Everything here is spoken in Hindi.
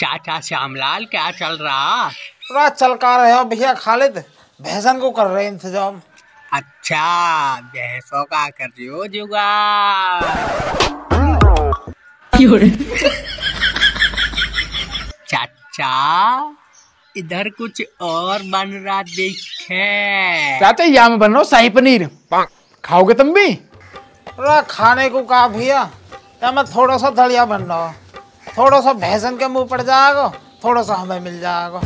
चाचा श्यामलाल क्या चल रहा? पूरा चल का रहे हो भैया खालिद? भैसन को कर रहे इंतज़ाम। अच्छा भैंसों का कर रही हो जुगाड़। चाचा इधर कुछ और बन रहा देखे। चाचा यहाँ में बन रहा शाही पनीर। खाओगे तुम भी? खाने को कहा भैया? मैं थोड़ा सा दलिया बन रहा। हूँ थोड़ा सा भैंसन के मुँह पड़ जाएगा थोड़ा सा हमें मिल जाएगा